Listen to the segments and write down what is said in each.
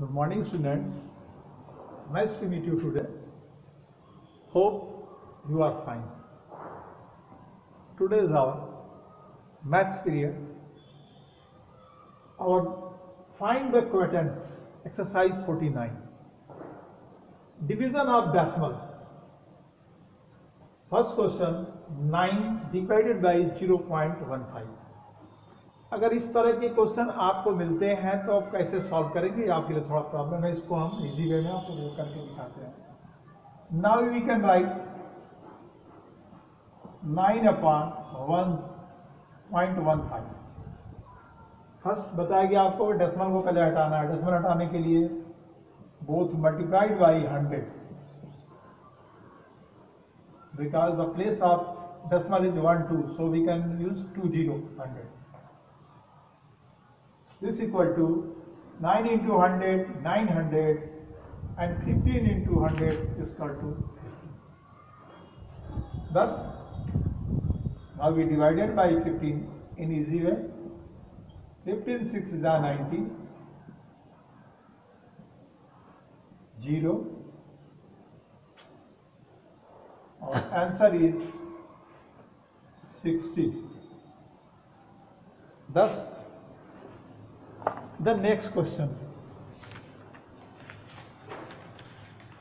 Good morning, students. Nice to meet you today. Hope you are fine. Today is our maths period. Our find the quotients, exercise 49. Division of decimal. First question 9 divided by 0.15. अगर इस तरह के question आपको मिलते हैं तो आप कैसे सॉल्व करेंगे? आपके लिए थोड़ा प्रॉब्लम है, इसको हम इजी वे में आपको करके दिखाते हैं। Now we can write nine upon one point one five first बताया गया आपको डेसिमल को पहले हटाना है। डेसिमल हटाने के लिए both multiplied by hundred because the place of decimal is one two so we can use two zero hundred this equal to 9 into 100 900 and 15 into 100 is equal to 50 thus now we divided by 15 in easy way. 15 6 is 90 0 our answer is 60 thus the next question.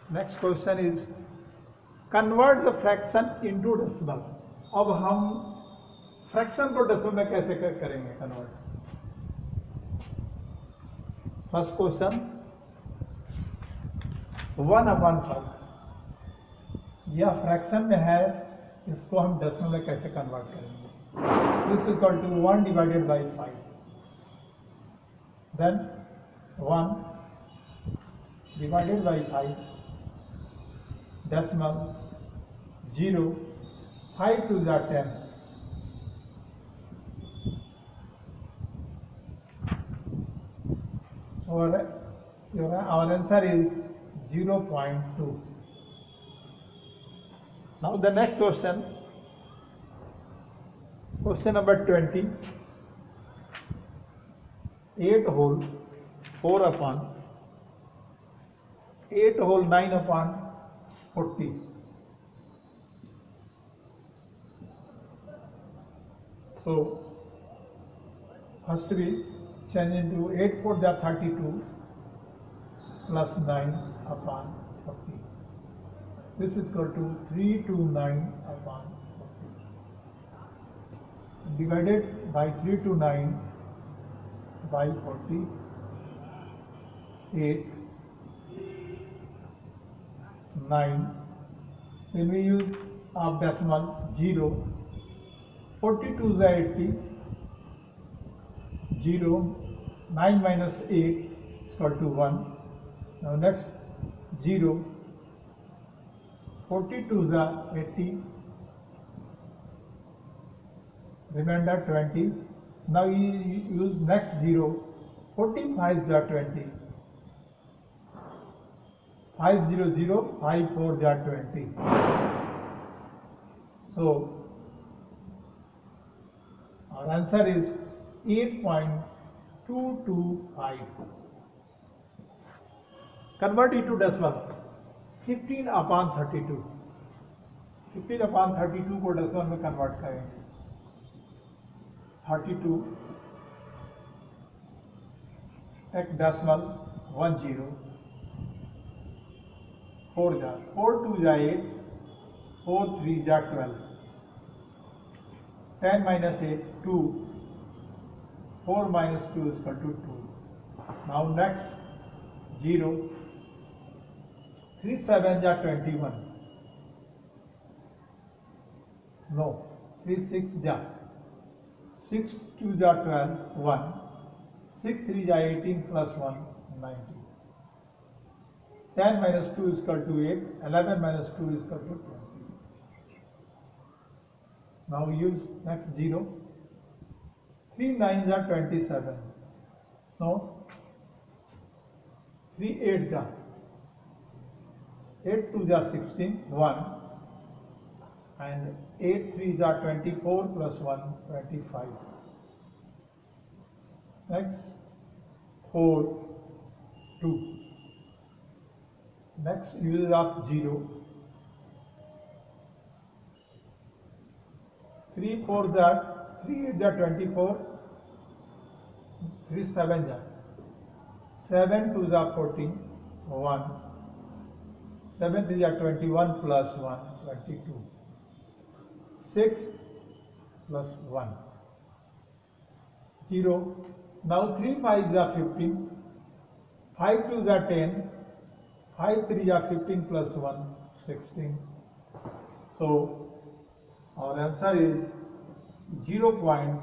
Next question is, convert the fraction into decimal. अब हम fraction को decimal में कैसे कर, करेंगे convert first question one upon five यह fraction में है, इसको हम डेसिमल में कैसे कन्वर्ट करेंगे? This equal to one divided by five then 1 divided by 5 decimal 0 5 to the 10 our, your, our answer is 0.2 now the next question question number 20 eight whole four upon eight whole nine upon forty so first भी change into eight four जा thirty two plus nine upon forty this is call two three two nine upon divided by three two nine five forty eight nine then we use of decimal zero forty two जै eighty zero nine minus eight equal to one next zero forty two जै eighty reminder twenty now you use next 0 45 is 20 5 0 0 5 4 is 20 so our answer is 8.225 convert it to decimal 15 upon 32 15 upon 32 को decimal में convert करेंगे 32 एक decimal one zero four जा four two जा eight four three जा twelve ten minus eight two four minus two is two two now next zero three seven जा twenty one no three six जा. 6 2 is 12, 1. 6 3 is 18 plus 1, 19. 10 minus 2 is equal to 8, 11 minus 2 is equal to 20. Now use next 0. 3 nine are 27. No. 3 eight are 8 two are 16, 1 and 8 3s are 24 plus 1 25 next 4 2 next uses of 0 3 4 are 3 8 are 24 3 7 are. 7 2 are 14 1 7 3 are 21 plus 1 22 six plus one zero now three five जा fifteen five two जा ten five three जा fifteen plus one sixteen so और answer is zero point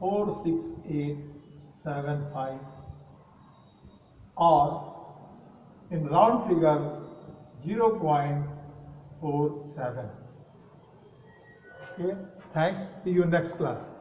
four six eight seven five और in round figure zero point four seven okay thanks. See you next class